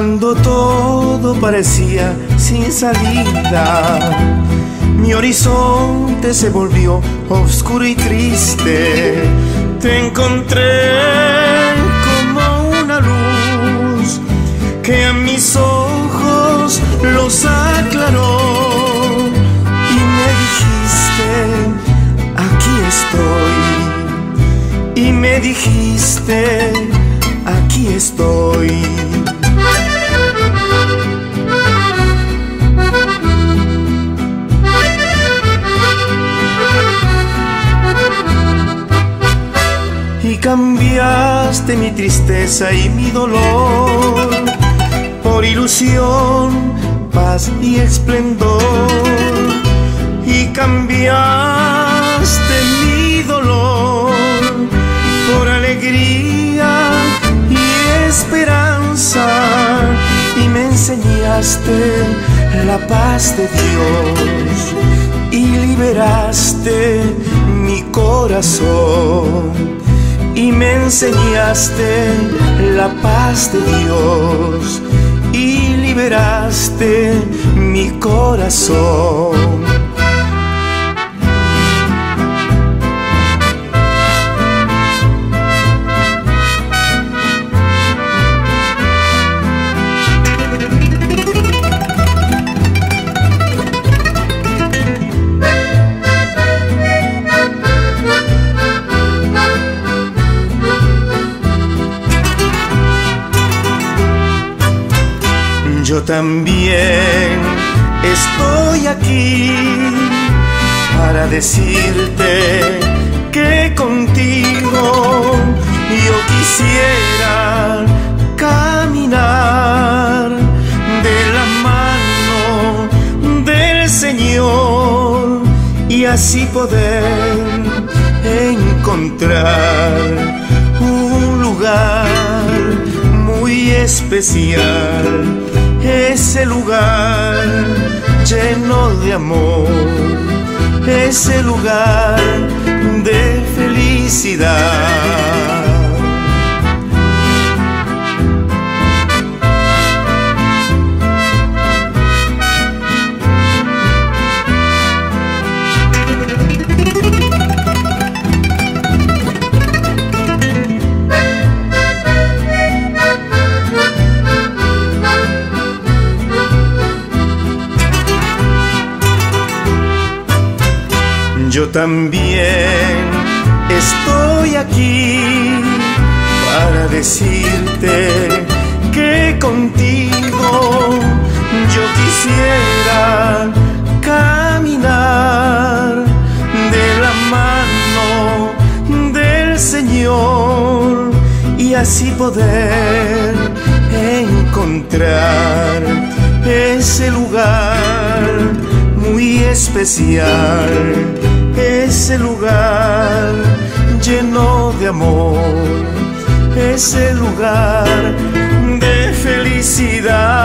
cuando todo parecía sin salida. Mi horizonte se volvió oscuro y triste. Te encontré como una luz que a mis ojos los aclaró. Y me dijiste, aquí estoy. Y me dijiste, aquí estoy. Cambiaste mi tristeza y mi dolor por ilusión, paz y esplendor. Y cambiaste mi dolor por alegría y esperanza. Y me enseñaste la paz de Dios y liberaste mi corazón y me enseñaste la paz de Dios y liberaste mi corazón. Yo también estoy aquí para decirte que contigo yo quisiera caminar de la mano del Señor y así poder encontrar un lugar muy especial ese lugar lleno de amor, ese lugar de felicidad. Yo también estoy aquí para decirte que contigo yo quisiera caminar de la mano del Señor y así poder encontrar ese lugar muy especial ese lugar lleno de amor, ese lugar de felicidad.